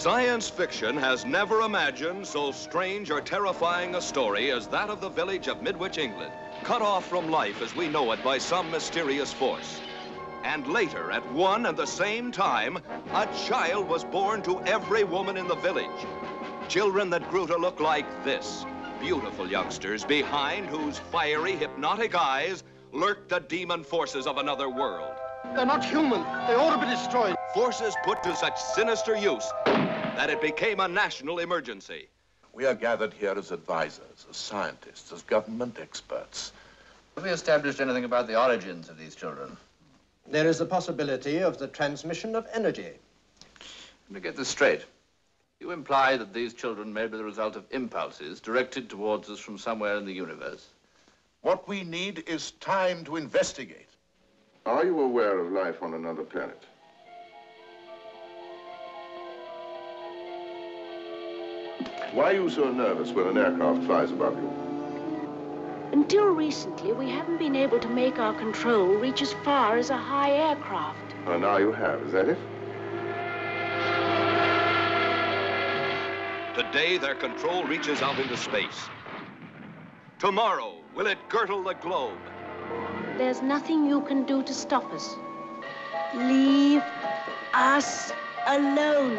Science fiction has never imagined so strange or terrifying a story as that of the village of Midwich, England, cut off from life as we know it by some mysterious force. And later, at one and the same time, a child was born to every woman in the village. Children that grew to look like this. Beautiful youngsters behind whose fiery, hypnotic eyes lurked the demon forces of another world. They're not human. They ought to be destroyed. Forces put to such sinister use that it became a national emergency. We are gathered here as advisors, as scientists, as government experts. Have we established anything about the origins of these children? There is a possibility of the transmission of energy. Let me get this straight. You imply that these children may be the result of impulses directed towards us from somewhere in the universe. What we need is time to investigate. Are you aware of life on another planet? Why are you so nervous when an aircraft flies above you? Until recently, we haven't been able to make our control reach as far as a high aircraft. Oh, now you have, is that it? Today, their control reaches out into space. Tomorrow, will it girdle the globe? There's nothing you can do to stop us. Leave us alone.